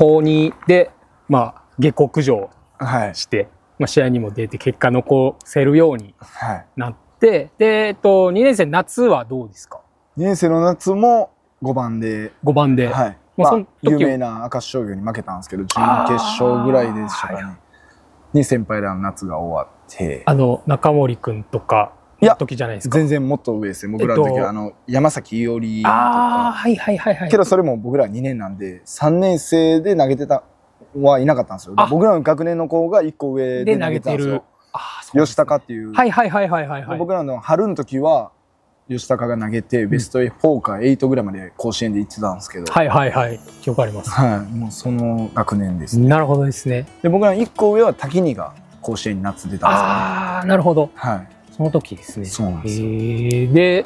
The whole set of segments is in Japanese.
高2で、まあ、下克上はい。して、まあ、試合にも出て結果残せるようにはい。なって、で、えっと、2年生夏はどうですか？2年生の夏も5番で、?5 番で。はい。まあまあ有名な明石商業に負けたんですけど、準決勝ぐらいでしたかね。に先輩らの夏が終わって、あの、中森くんとか、いやの時じゃないですか。全然もっと上ですね。僕らの時えっとは、あの、山崎伊織とああ、か。はいはいはいはい。けどそれも僕ら2年なんで、3年生で投げてたはいなかったんですよ。あ僕らの学年の子が1個上で投げてたんですよ。。ああ、そう吉高っていう。はいはいはいはいはいはい。僕らの春の時は、吉高が投げて、ベスト4か8ぐらいまで甲子園で行ってたんですけど、はいはいはい。記憶あります。はい、もうその学年ですね。なるほどですね。で、僕らの1個上は滝にが甲子園に夏出たんですよね。ああ、なるほど。はい。その時ですね。そうなんですよへーで、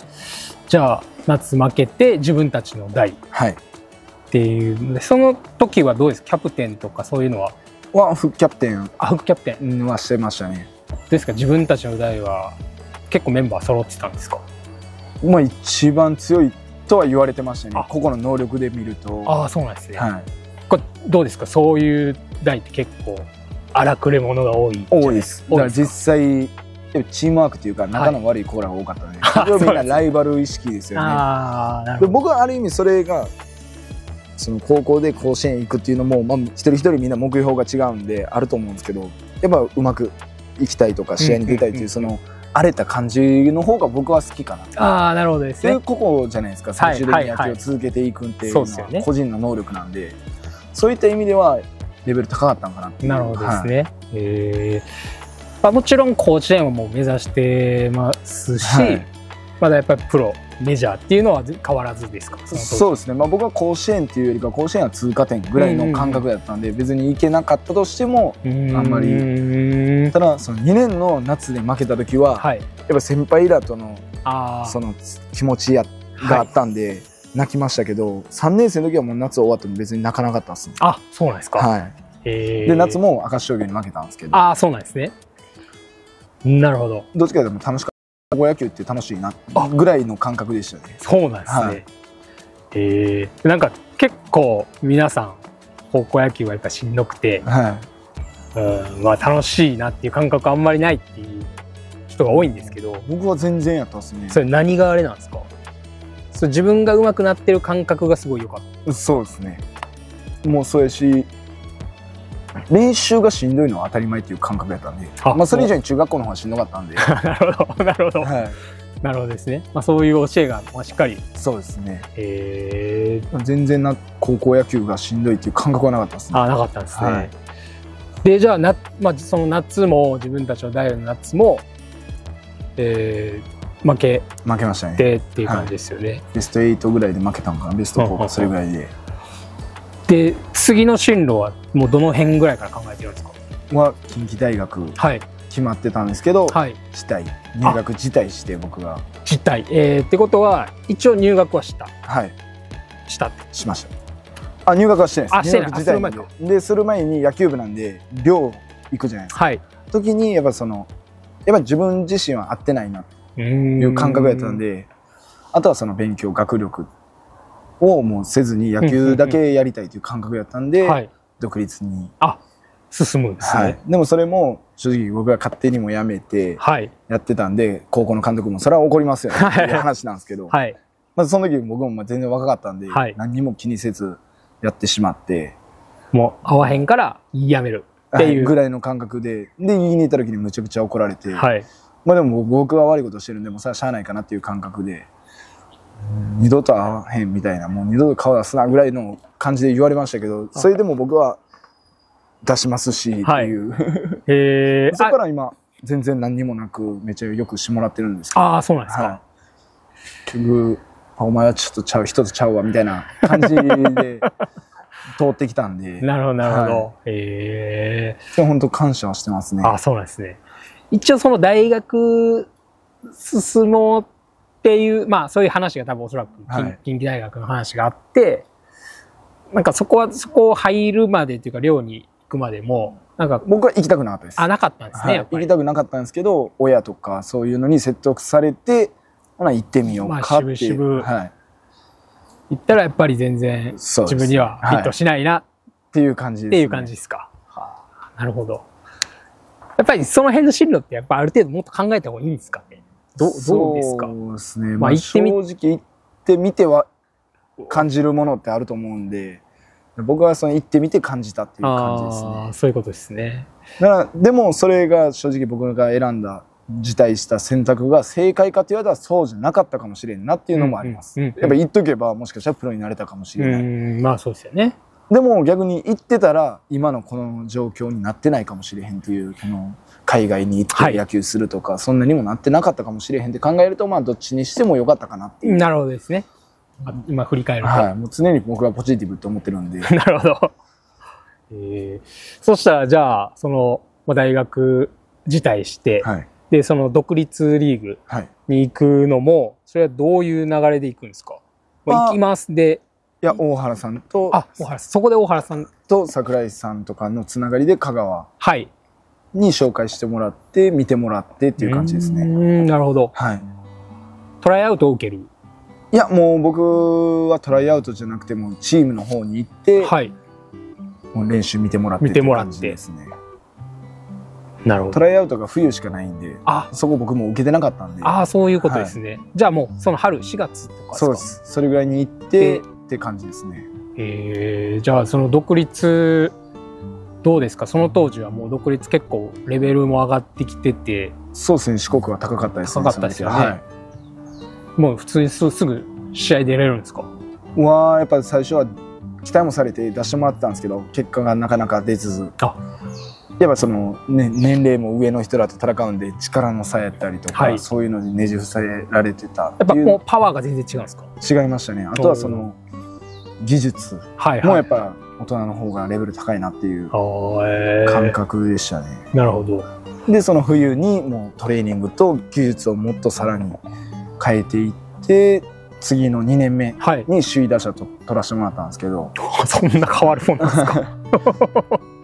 じゃあ、夏負けて自分たちの代っはい。ていうその時はどうです？かキャプテンとかそういうのは、は、副キャプテンあ、副キャプテンはしてましたね。ですか？自分たちの代は結構メンバー揃ってたんですか？まあ一番強いとは言われてましたねあ。個々の能力で見ると。ああ、そうなんですね。はい。これどうですか？そういう代って結構荒くれ者が多い多いです。だから実際、チームワークっていうか仲の悪いコーラが多かったので、はいみんなライバル意識ですよね。で。僕はある意味それがその高校で甲子園行くっていうのも、まあ、一人一人みんな目標が違うんであると思うんですけどやっぱうまく行きたいとか試合に出たいっていうその荒れた感じの方が僕は好きかな。ああ、なるほどですね。いう。個々じゃないですか。最終的に野球を続けていくっていうのは個人の能力なんでそういった意味ではレベル高かったのかなっていう。なるほどですはい。ね。えーまあ、もちろん甲子園をもう目指してますし、はい。まだやっぱりプロメジャーっていうのは変わらずですか？そうですね、まあ、僕は甲子園っていうよりか甲子園は通過点ぐらいの感覚だったんで、別に行けなかったとしてもあんまり。ただその2年の夏で負けた時は、はい。やっぱ先輩らとのあその気持ちやがあったんで、泣きましたけど3年生の時はもう夏終わっても別に泣かなかったっすね。あ、あ、そうなんですか。はえい、で夏。も明石商業に負けたんですけど。ああ、そうなんですね。なるほど。どっちかというと楽しかった高校野球って楽しいなぐらいの感覚でしたね。そうなんですね。はいえーなんか結構皆さん高校野球はやっぱしんどくて、はうん、まあ楽しいなっていう感覚あんまりないっていう人が多いんですけどい、、僕は全然やったっすね。それ何があれなんですか？それ自分が上手くなってる感覚がすごい良かっそうですね。もうそうやし練習がしんどいのは当たり前っていう感覚やったんであまあ、それ以上に中学校の方がしんどかったんで、た。なるほど、なるほど。はい、なるほどですね。まあそういう教えがまあしっかり、そうですねえー、全然な高校野球がしんどいっていう感覚はなかったですね。あなかったんですね。はいでじゃあな、まあ、その夏も自分たちの代の夏も、えー、負け負けましたね。てっていう感じですよね。ベスト8ぐらいで負けたのかなベスト4うんうんうんかそれぐらいでで次の進路はもうどの辺ぐらいから考えてるんですか？は近畿大学はい。決まってたんですけど、はい。辞退入学辞退して僕が。辞退、えー、ってことは一応入学はした。はい。した。しました。あ入学はしてないです。あしてない。入学辞退ででする前に野球部なんで寮行くじゃないですか。はい。時にやっぱそのやっぱ自分自身は合ってないなっていう感覚やったんであとはその勉強学力をもうせずに野球だけやりたいという感覚やったんで、はい。独立に、進むんですはい。ね、でもそれも正直僕が勝手にもやめてはい。やってたんで高校の監督もそれは怒りますよね。はい。っていう話なんですけど、はい。まずその時僕もまあ全然若かったんで、はい。何にも気にせずやってしまって、もう合わへんからやめる。っていう、ぐらいの感覚で。で言いに行った時にむちゃくちゃ怒られて、はい。まあでも僕は悪いことしてるんでもうそれはしゃあないかなっていう感覚で二度と会わへんみたいなもう二度と顔出すなぐらいの感じで言われましたけどそれでも僕は出しますしっていう、はいえー、そこから今全然何にもなくめっちゃよくしてもらってるんですけど、ああーそうなんですか、はい、結局あお前はちょっとちゃう人とちゃうわみたいな感じで 通ってきたんで。なるほどなるほど、はえ本当感謝はしてますね。ー、あそうなんですね。一応その大学進もうっていうまあそういう話が多分おそらく近,、畿大学の話があってなんかそこはそこを入るまでっていうか寮に行くまでもなんか僕は行きたくなかったですあなかったんですね、はいやっぱり行きたくなかったんですけど親とかそういうのに説得されてほな行ってみようかっていう、まあ渋々はい、行ったらやっぱり全然自分にはフィットしないなっっていう感じです、ね。っていう感じですか。はあ、なるほど。やっぱりその辺の進路ってやっぱある程度もっと考えた方がいいんですかね？どうどうですか？そうですね。ままあ、正直行ってみては感じるものってあると思うんで、僕はその行ってみて感じたっていう感じですあねあ。そういうことですね。だからでもそれが正直僕が選んだ辞退した選択が正解かと言われたらそうじゃなかったかもしれんなっていうのもあります。やっぱ言っとけばもしかしたらプロになれたかもしうれない。ん、まあそうですよね。でも逆に行ってたら今のこの状況になってないかもしれへんっていうこの海外に行っはいて野球するとか、そんなにもなってなかったかもしれへんって考えるとまあどっちにしても良かったかなっていう、なるほどですね。あ今振り返ると。はい、もう常に僕はポジティブって思ってるんで。なるほど。えー、そしたらじゃあ、その、まあ、大学辞退して、はい。で、その独立リーグはい。に行くのも、それはどういう流れで行くんですか、まあ、まあ行きますで、いや大原さんとあ、大原さん、そこで大原さん、と桜井さんとかのつながりで香川はい。に紹介してもらって見てもらってっていう感じですねうーん、なるほど。はいトライアウトを受ける。いやもう僕はトライアウトじゃなくてもチームの方に行って、はい。もう練習見てもらって見てもらってですねなるほど。トライアウトが冬しかないんであ、そこ僕も受けてなかったんでああ、そういうことですね。じゃあもう、その春、4月とかか？そうですそれぐらいに行ってって感じですね。えー、じゃあその独立どうですか？その当時はもう独立結構レベルも上がってきてて。そうですね四国は高かったですね高かったですよね。は。もう普通にすすぐ試合出れるんですか？はい、はやっぱ最初は期待もされて出してもらってたんですけど結果がなかなか出ず。あ。やっぱその、ね、年齢も上の人らと戦うんで力の差やったりとか、はい。そういうのにねじ伏せられてたやっぱもうパワーが全然違うんですか？違いましたね。あとはその技術はいはい。もやっぱ大人の方がレベル高いなっていう感覚でしたね、なるほど。でその冬にもうトレーニングと技術をもっとさらに変えていって次の2年目はい。に首位打者と取らせてもらったんですけど、そんな変わるもんなんですか？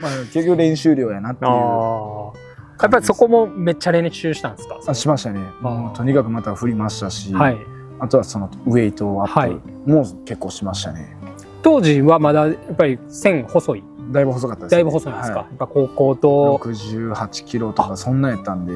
まあ、結局練習量やなっていうやっぱりそこもめっちゃ練習したんですか？あしましたね。もうとにかくまた振りましたし、はい。あとはそのウェイトアはい。ップも結構しましたね、当時はまだやっぱり線細い。だいぶ細かったです、だいぶ細いんですか、はやっぱ高校と。68キロとかそんなんやったんで。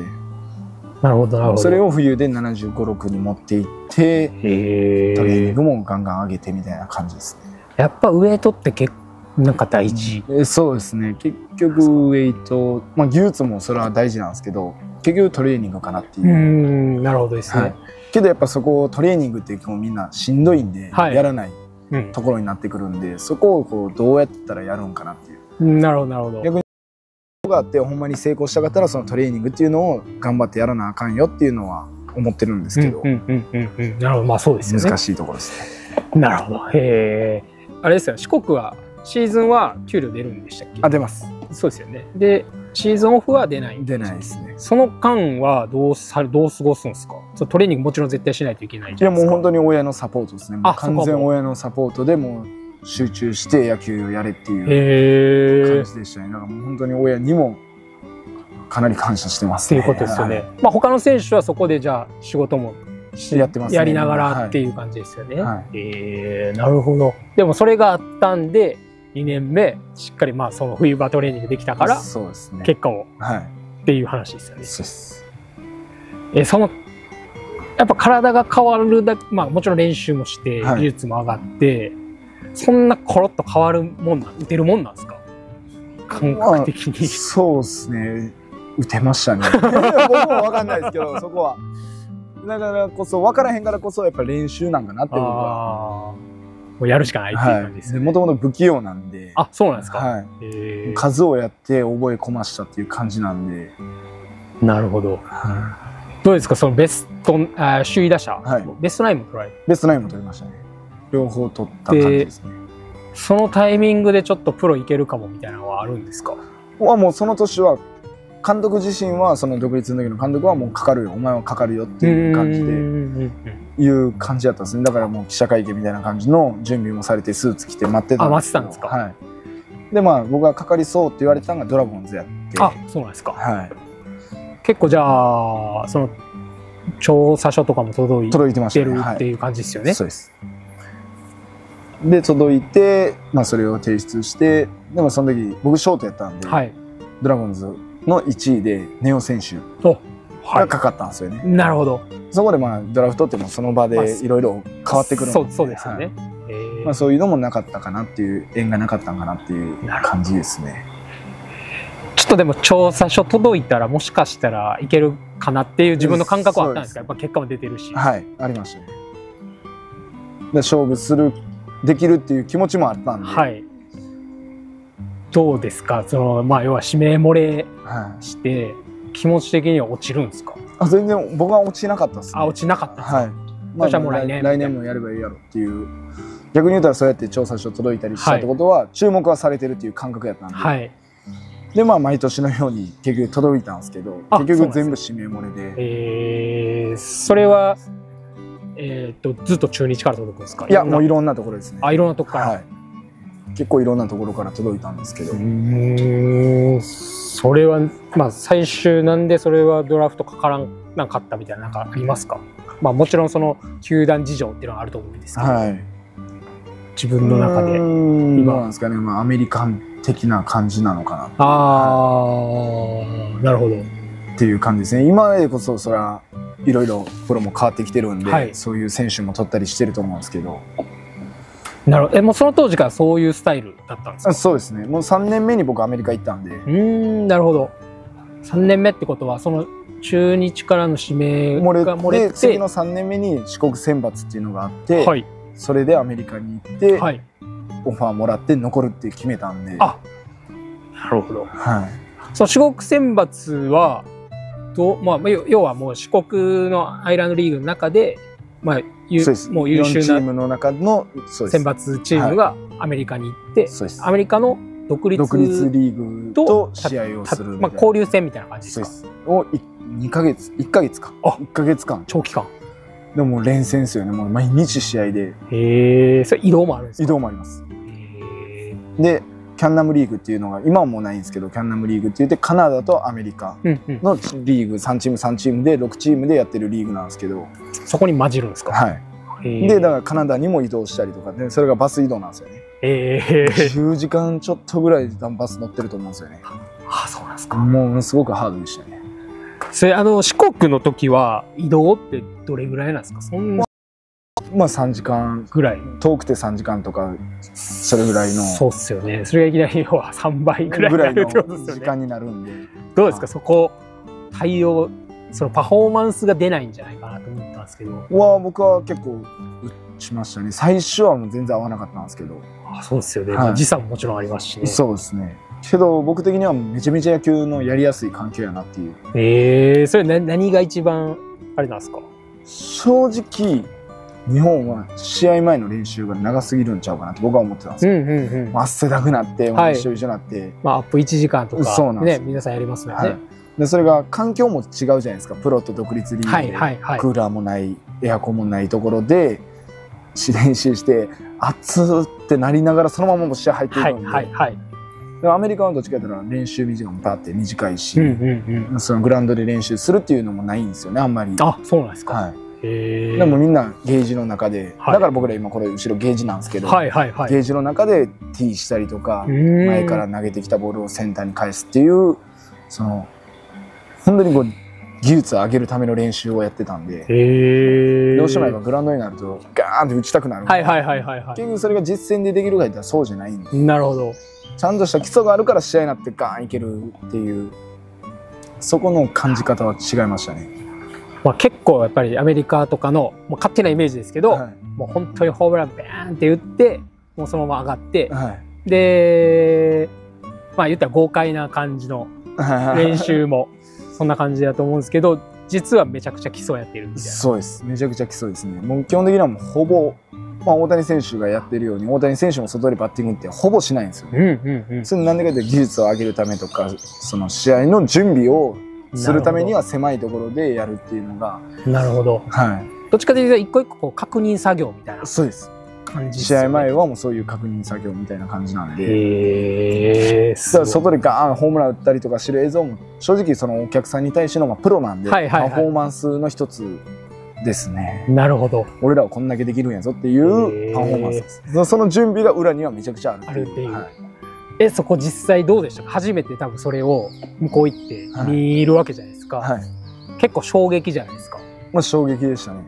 なるほどなるほど。それを冬で7 5 6に持っていってへトレーニンえグもガンガン上げてみたいな感じですね。やっぱウエイトって結構なんか大事、えそうですね。結局ウェイト、まあ、技術もそれは大事なんですけど結局トレーニングかなっていう。う、んなるほどですはい。ね、、けどやっぱそこをトレーニングってもうみんなしんどいんで、はい。やらない。うんところになってくるんでそこをこうどうやったらやるんかなっていう。なるほどなるほど。逆があってほんまに成功したかったらそのトレーニングっていうのを頑張ってやらなあかんよっていうのは思ってるんですけど、うんうんうんうんうん。なるほどまあそうですよね。難しいところですね。なるほど。へえあれですよ。四国はシーズンは給料出るんでしたっけ？あ出ます。そうですよね。でシーズンオフは出ない。出ないですね。その間はどうさどう過ごすんですか？そうトレーニングもちろん絶対しないといけないいじゃないですか。やもう本当に親のサポートですね。完全親のサポートでもう集中して野球をやれっていう感じでしたね。だからもう本当に親にもかなり感謝してますね。っていうことですよね。はい。まあ他の選手はそこでじゃあ仕事もしやってますね。やりながらっていう感じですよね。はい。えー。なるほど。でもそれがあったんで2年目しっかりまあその冬場トレーニングできたからそうですね。結果をはい。っていう話ですよね。そうです。えーそのやっぱ体が変わるだけまあもちろん練習もしてはい。技術も上がって、そんなコロッと変わるもんなん打てるもんなんですか？感覚的に。そうですね。打てましたね。僕も分かんないですけどそこは。だからこそ分からへんからこそやっぱ練習なんかなって僕は。ああーもうやるしかないっていう感じですよね。もともと不器用なんで。あそうなんですか。はい。えー。数をやって覚え込ましたっていう感じなんで、なるほど。どうですか？そのベストあー首位打者、はい。ベストナインも取られて。ベストナインも取りましたね。両方取った感じですね。そのタイミングでちょっとプロいけるかもみたいなのはあるんですか？はもうその年は監督自身はその独立の時の監督はもうかかるよ。お前はかかるよっていう感じでいう感じだったんですね。だからもう記者会見みたいな感じの準備もされてスーツ着て待ってたあ待ってたんですか？はい。でまあ僕がかかりそうって言われてたのがドラゴンズやって。あそうなんですか。はい。結構じゃあその調査書とかも届い届いてるっていう感じですよね、そうです。で届いて、まあ、それを提出してでもその時僕ショートやったんで、はい。ドラゴンズの1位でネオ選手がかかったんですよね、い。なるほど。そこでまあドラフトってもうその場まあでいろいろ変わってくるのそう、そうですよね。はい。えー。まあ、そういうのもなかったかなっていう縁がなかったんかなっていう感じですね。ちょっとでも調査書届いたらもしかしたらいけるかなっていう自分の感覚はあったんですか？やっぱ結果も出てるし。はいありましたね。で勝負するできるっていう気持ちもあったんで、はい。どうですか？その、まあ、要は指名漏れはい。して、気持ち的には落ちるんですか？あ全然僕は落ちなかったですねあ、落ちなかったはい。そしたらもう来年来年もやればいいやろっていう。逆に言ったらそうやって調査書届いたりしたってことは、注目はされてるっていう感覚やったんで。はい。で、まあ毎年のように結局届いたんですけど、あ結局全部指名漏れで。えー、それは、えっ、と、ずっと中日から届くんですか？いや、もういろんなろんなところですね。あ、いろんなとこから。はい。結構いろんなところから届いたんですけど。うーん、それは、まあ、最終なんでそれはドラフトかからんなかったみたいな、なんかありますか？まあ、もちろんその、球団事情っていうのはあると思うんですけど、はい。自分の中で。ん今なんですかね。まあアメリカン的な感じなのかなああ、なるほど。っていう感じですね。今でこそそら、いろいろプロも変わってきてるんで、はいそういう選手も取ったりしてると思うんですけど。なるほど。え、もうその当時からそういうスタイルだったんですか？あそうですね。もう3年目に僕アメリカ行ったんで、うーん、なるほど。3年目ってことは、その中日からの指名漏れが漏れて、次て、の3年目に四国選抜っていうのがあって、はい、それでアメリカに行って、はい。オファーもらって残るって決めたんで、あなるほど。はい。その四国選抜は、どう、まあ、要要はもう四国のアイランドリーグの中で、まあ。もう優4チ秀なームの中の、選。抜チームがアメリカに行って、そうです。アメリカの独立リーグと試合をたする。まあ、交流戦みたいな感じですか？を2ヶ月、1ヶ月か。あ1ヶ月間。長期間。でも連戦ですよね。もう毎日試合でへえ、それ移動もあるんですか？移動もあります。で、キャンナムリーグっていうのが、今はもうないんですけど、キャンナムリーグって言って、カナダとアメリカ。のリーグ3チーム3チームで6チームでやってるリーグなんですけど、そこに混じるんですか？はい。で、だからカナダにも移動したりとかで、それがバス移動なんですよね。ええ10時間ちょっとぐらいでバス乗ってると思うんですよね。あ、そうなんですか。もうすごくハードでしたね。それ、あの、四国の時は移動ってどれぐらいなんですか？そんなまあ3時間、ぐらい。遠くて3時間とか、それぐらいの、そうっすよね。それがいきなり要は3倍ぐらいぐらいの。時間になるんで。どうですか？そこ、対応、そのパフォーマンスが出ないんじゃないかなと思ったんですけど。は僕は結構打ちましたね。最初はもう全然合わなかったんですけど。あそうですよね。はい時差ももちろんありますしね。そうですね。けど僕的にはめちゃめちゃ野球のやりやすい環境やなっていう。ええそれな何が一番、あれなんですか？正直、日本は試合前の練習が長すぎるんちゃうかなって僕は思ってたんですよ。うんうんうん。汗だくなって、はい一緒一緒になって、まあ、アップ1時間とか、そうなんですね、皆さんやりますよね。はい。で、それが環境も違うじゃないですか。プロと独立リーグで、はいはいはいクーラーもない、エアコンもないところで、練習して、熱ってなりながらそのままもう試合入っていはいくんで、はいはい。アメリカはどっちかというと練習時間もパーって短いし、うんうんうん。そのグラウンドで練習するっていうのもないんですよね、あんまり。あ、そうなんですか。はい。でもみんなゲージの中で、はいだから僕ら今これ後ろゲージなんですけど、はいはいはい。ゲージの中でティーしたりとか、前前から投げてきたボールをセンターに返すっていう、その、本当にこう、技術を上げるための練習をやってたんで。どうしてもやっぱグラウンドになるとガーンって打ちたくなる。はいはいはいはいは結局それが実戦でできるか言ったらそうじゃないんで、い。なるほど。ちゃんとした基礎があるから試合になってガーンいけるっていう、そこの感じ方は違いましたね。まあ結構やっぱりアメリカとかの、もう勝手なイメージですけど、はい。もう本当にホームランバーンって打って、もうそのまま上がって、はい。で、まあ言ったら豪快な感じの練習もそんな感じだと思うんですけど、実はめちゃくちゃ基礎やってるみたいな。そうです。めちゃくちゃ基礎ですね。もう基本的にはもうほぼ、まあ大谷選手がやってるように、大谷選手も外でバッティングってほぼしないんですよね。うんうんうん。それなんでかというと技術を上げるためとか、その試合の準備をするためには狭いところでやるっていうのが、なるほど。はどっちかというと一個一個こう確認作業みたいないそうです。試合前はもうそういう確認作業みたいな感じなんで、へえ。外でガーンホームラン打ったりとかしてる映像も正直そのお客さんに対してのまあプロなんで、はいはいはい。パフォーマンスの一つですね。なるほど。俺らはこんだけできるんやぞっていうパフォーマンスです、そその準備が裏にはめちゃくちゃあるっていう。はいえ、そこ実際どうでした？か初めて多分それを向こう行って見るわけじゃないですか。はい結構衝撃じゃないですか。まあ、衝撃でしたね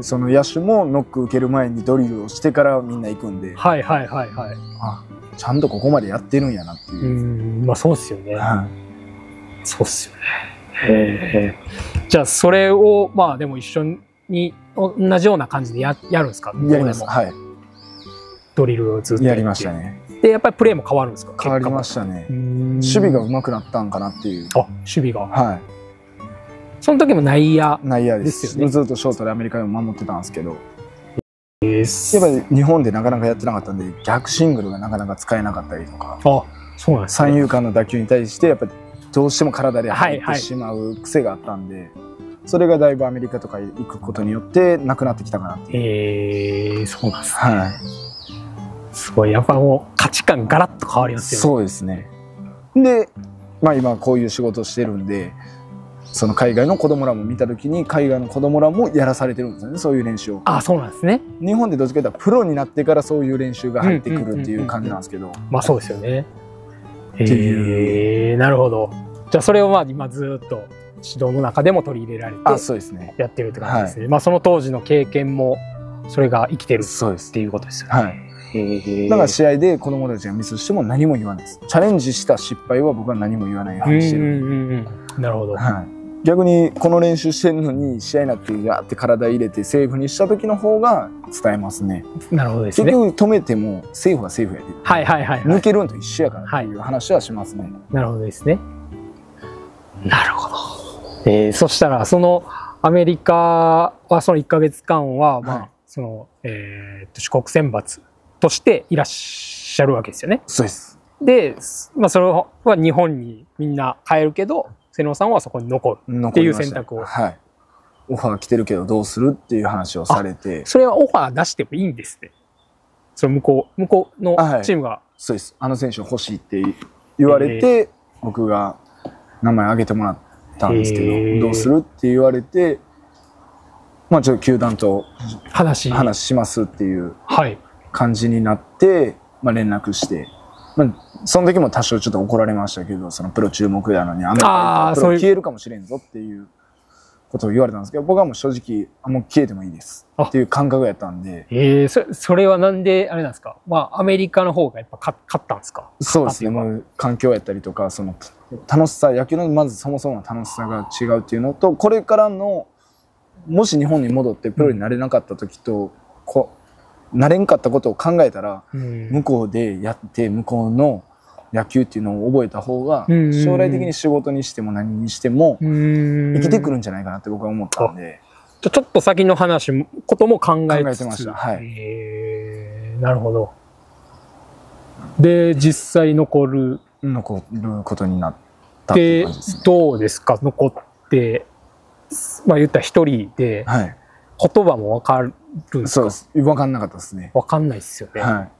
その野手もノック受ける前にドリルをしてからみんな行くんではいはいはいはい。あちゃんとここまでやってるんやなってういう、ん、まあそうっすよね。はいそうっすよね。へえ。じゃあそれをまあでも一緒に同じような感じでややるんですか？やります。はドリルをずっとやりました。ね。で、やっぱりプレーも変わるんですか？変わりまししたねた。。守守備が上手くなったんかなっていう。あ、守備が。はその時も内野い。内野です。ですよねずっとショートでアメリカでも守ってたんですけど。やっぱり日本でなかなかやってなかったんで、逆シングルがなかなか使えなかったりとか、あ、そうなんです三ね。遊間の打球に対して、やっぱりどうしても体で入っはいはいてしまう癖があったんで、それがだいぶアメリカとか行くことによってなくなってきたかなっていう。えー、そうなんですね。はい。すごい。やっぱもう価値観ガラッと変わりますよね。そうですね。で、まあ今こういう仕事をしてるんで、その海外の子供らも見た時に海外の子供らもやらされてるんですよねそういう練習をあ、そうなんですね。日本でどっちかというとプロになってからそういう練習が入ってくるっていう感じなんですけどまあそうですよね。ていうえー、なるほど。じゃあそれをまあ今ずっと指導の中でも取り入れられてあそうですねやってるって感じですね。まあその当時の経験もそれが生きてるそうですっていうことですよね。はいだから試合で子供たちがミスしても何も言わないですチャレンジした失敗は僕は何も言わないよううんにしてる、うんうんうん。なるほど。はい、逆にこの練習してるのに試合になってガーって体入れてセーフにした時の方が伝えますねなるほどですね。結局止めてもセーフはセーフやではいはいはい、は抜い。けるんと一緒やからっていう話はしますね。なるほどですね。なるほど。えー、そしたらそのアメリカはその1ヶ月間は、まあ、はいその、えーっと四国選抜としていらっしゃるわけですよね。そうです。で、まあ、それは日本にみんな帰るけど、瀬能さんはそこに残る。っていう選択をはい。オファー来てるけどどうするっていう話をされて、それはオファー出してもいいんですね。その向こう、向こうのチームが。そうです。あの選手欲しいって言われて、僕が名前挙げてもらったんですけど、どうするって言われて、まあちょっと球団と話。話しますっていうはい。感じになって、まあ連絡して、まあその時も多少ちょっと怒られましたけど、そのプロ注目やのにアメリカでプロ消えるかもしれんぞっていうことを言われたんですけど、僕はもう正直、あもう消えてもいいです。あ。っていう感覚やったんで、えー、そそれはなんで、あれなんですか？まあ、アメリカの方がやっぱ勝勝ったんですか？そうですね、あもう環境やったりとか、その楽しさ、野球のまずそもそもの楽しさが違うっていうのと、これからの、もし日本に戻ってプロになれなかった時と、こう、なれんかったことを考えたら、うん。向こうでやって、向こうの野球っていうのを覚えた方が、将来的に仕事にしても何にしても、生生きてくるんじゃないかなって僕は思ったんで、ちょちょっと先の話も、ことも考えてました。はい。えー。なるほど。で、実際残る。残ることになったってね。どうですか？残って、まあ言ったら一人ではい。言葉もわかるんですか？そうです。分かんなかったですね。わかんないですよね。はい。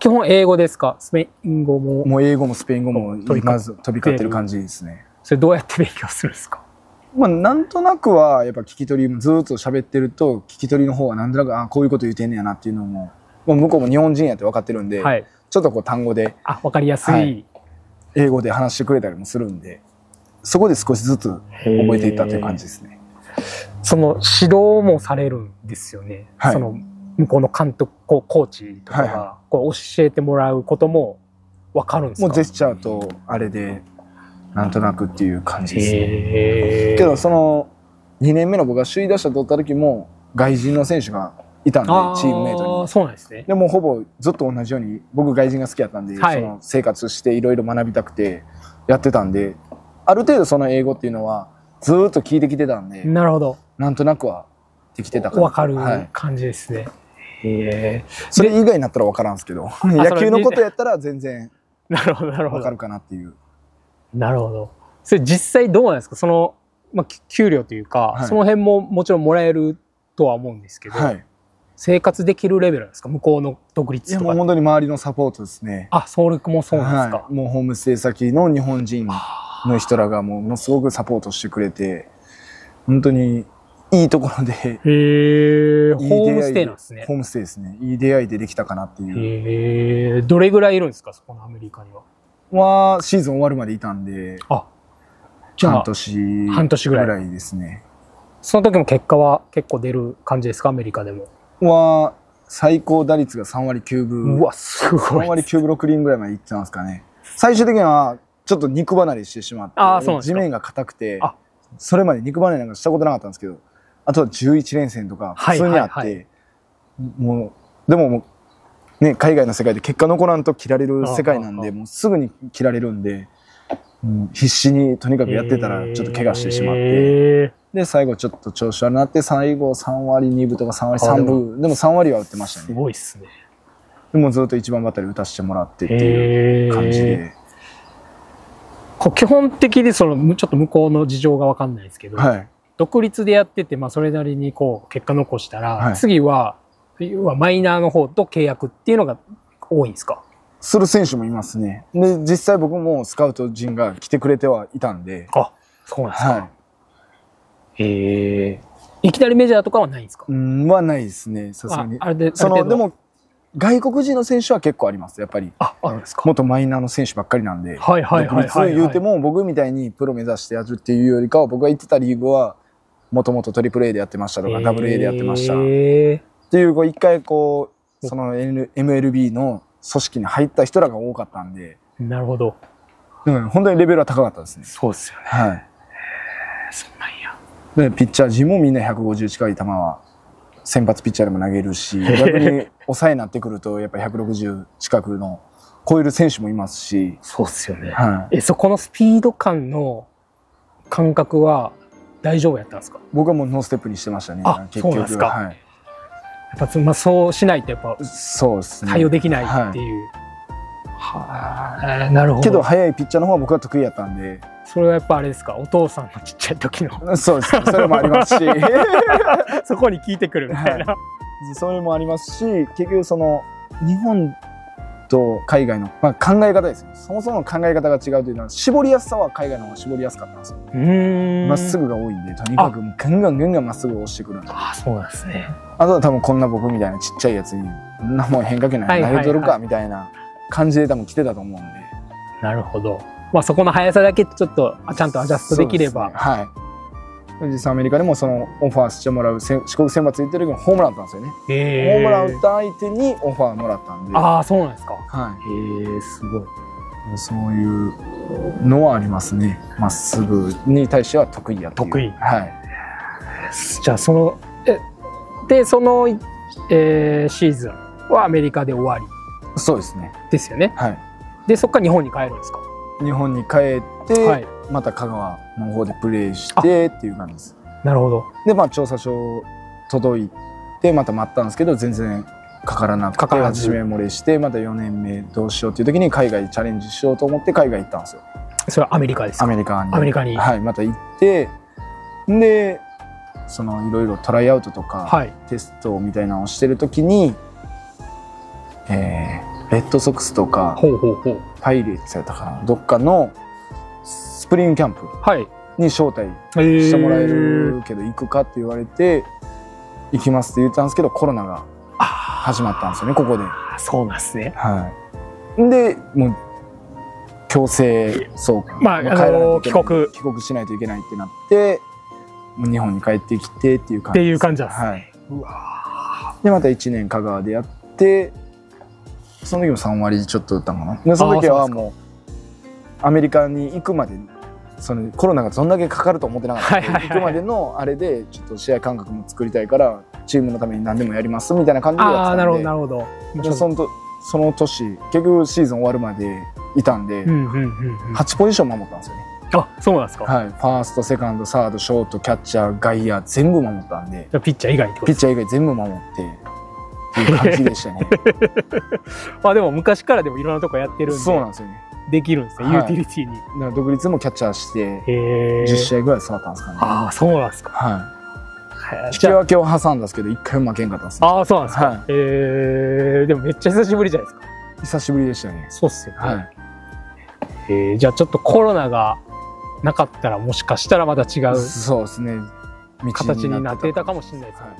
基本英語ですか？スペイン語も。もう英語もスペイン語も飛び交っまず飛び交ってる感じですね。それどうやって勉強するんですか？まあなんとなくはやっぱ聞き取りもずーっと喋ってると聞き取りの方はなんとなくあこういうこと言うてんねやなっていうのも、まあ、向こうも日本人やって分かってるんで、はい。ちょっとこう単語であ、わかりやすい。はい英語で話してくれたりもするんでそこで少しずつ覚えていったという感じですね。その指導もされるんですよね。はいその向こうの監督、こうコーチとかはいがこう教えてもらうこともわかるんですか？もうジェスチャーとあれでなんとなくっていう感じですね。けどその2年目の僕が首位打者取った時も外人の選手がいたんであチームメイトにー。そうなんですね。でもうほぼずっと同じように僕外人が好きやったんで、はいその生活していろいろ学びたくてやってたんである程度その英語っていうのはずーっと聞いてきてたんで、なるほど。なんとなくはできてたかなわかるはい、感じですね。へそれ以外になったら分からんすけど 野球のことやったら全然ー なるほど、なるほど。分かるかなっていうなるほど。それ実際どうなんですか？その、まあ、き給料というか、はいその辺ももちろんもらえるとは思うんですけど、はい生活できるレベルなんですか？向こうの独い立とかで。やもう本当に周りのサポートですねあ、それもそうなんですか？はい、もうホームステイ先の日本人の人らがものすごくサポートしてくれて本当にいいところで、へえ、ホームステイなんですねホ。ームステイですね。いい出会いでできたかなっていう。へえ、どれぐらいいるんですか、そこのアメリカには？は、シーズン終わるまでいたんで、あ、じゃ半あ、年半年ぐらいですね。その時も結果は結構出る感じですか、アメリカでも？は、最高打率が3割9分。うわ、すご3い。割9分6厘ぐらいまでいってたんですかね。最終的には、ちょっと肉離れしてしまって、地面が硬くてあ、それまで肉離れなんかしたことなかったんですけど、あとは11連戦とか普通にあって、はいはいもう、でももう、ね、海外の世界で結果残らんと切られる世界なんで、もうすぐに切られるんで、うん必死にとにかくやってたらちょっと怪我してしまって、へで、最後ちょっと調子悪くなって、最後3割2分とか3割3あで分、でも3割は打ってましたね。ごいっすね。でもずっと一番バッターで打たせてもらってっていうへ感じえ。で。こう基本的にその、むちょっと向こうの事情がわかんないですけど、はい。独立でやってて、まあそれなりにこう結果残したら、はい次は、要はマイナーの方と契約っていうのが多いんですか？する選手もいますね。で、実際僕もスカウト陣が来てくれてはいたんで、あ、そうなんですか。はへえ。いきなりメジャーとかはないんですか？い。うん、はないですね、さすがに。ああれで、その、ある程度でも、外国人の選手は結構あります、やっぱり。あ、あるんですか？元マイナーの選手ばっかりなんで。はいはいはいはい言うても、僕みたいにプロ目指してやるっていうよりかは、僕が行ってたリーグは、もともとトリプル A でやってましたとか、ダブル A でやってました。っ。ていう、こう一回こう、その MLB の組織に入った人らが多かったんで、なるほど。うん、本当にレベルは高かったですね。そうですよね。はい。そんなんや。で、ピッチャー陣もみんな150近い球は、先発ピッチャーでも投げるし、逆に抑えになってくると、やっぱり160近くの超える選手もいますし、そうですよね。はい。え、そこのスピード感の感覚は大丈夫やったんですか？僕はもうノーステップにしてましたね。あそうなんですかはい。やっぱ、まあ、そうしないとやっぱそうですね。対応できないっていう。はあ、なるほど。けど、速いピッチャーの方は僕は得意やったんで、それはやっぱあれですか？お父さんのちっちゃい時のそうです。それもありますし、そこに聞いてくるみたいな。それもありますし、結局その、日本と海外の、まあ、考え方ですよ。そもそもの考え方が違うというのは、絞りやすさは海外の方が絞りやすかったんですよ。まっす。ぐが多いんで、とにかくガンガンガンガンまっすぐ押してくるんで。あ、そうなんですね。あとは多分こんな僕みたいなちっちゃいやつに、こんなもん変化球ないはいはいはい投げとるかみたいな感じで多分来てたと思うんで。なるほど。まあそこの速さだけちょっとあちゃんとアジャストできれば。ねはい。実際アメリカでもそのオファーしてもらうせ四国選抜行ってる時にホームラン打ったんですよね。へホームラン打った相手にオファーもらったんで。ああ、そうなんですか。はへえ、すごい。い。そういうのはありますね。まっすぐに対しては得意や得意はい。じゃあその、え、で、その、えーシーズンはアメリカで終わりそうですね。ですよね。はい。で、そこから日本に帰るんですか？日本に帰って、はい。また香川の方でプレーしてっていう感じです。なるほど。でまあ調査書届いてまた待ったんですけど全然かからなくて初め漏れしてまた4年目どうしようっていう時に海外チャレンジしようと思って海外行ったんですよそれはアメリカですか？アメリカにアメリカにはいまた行ってでそのいろいろトライアウトとか、はい。テストみたいなのをしてる時にえーレッドソックスとか。パイレーツやったかなどっかのスプリングキャンプはい。に招待してもらえるけど行くかって言われて行きますって言ったんですけどコロナがあ始まったんですよねここで。あ、そうなんですね。はい、でもう強制送還まあ帰らない国帰国しないといけないってなってもう日本に帰ってきてっていう感じっていう感じなんですね。はいでまた1年香川でやってその時も3割ちょっと打ったのかな？でその時はもうアメリカに行くまでそのコロナがどんだけかかると思ってなかった。はいはいはい行くまでのあれでちょっと試合感覚も作りたいからチームのために何でもやりますみたいな感じでやってたんで。なるほど、なるほど。でそのとその年結局シーズン終わるまでいたんで、うんうんうんうん。8ポジション守ったんですよね、あ、そうなんですか。はい、ファーストセカンドサードショートキャッチャー外野全部守ったんで。じゃあピッチャー以外ピッチャー以外全部守ってっていう感じでしたね まあでも昔からでもいろんなとこやってるんで、そうなんですよねできるんですね、はいユーティリティに。だから独立もキャッチャーしてへえ。10試合ぐらい座ったんですかね。ああ、そうなんですか。はい。引き分けを挟んだんですけど、一回も負けんかったんです、ね。ああ、そうなんですか。はいえー、でもめっちゃ久しぶりじゃないですか。久しぶりでしたね。そうっすよね。はい。えーじゃあちょっとコロナがなかったらもしかしたらまた違う。そうですね。道形になってたかももしれないですもんね。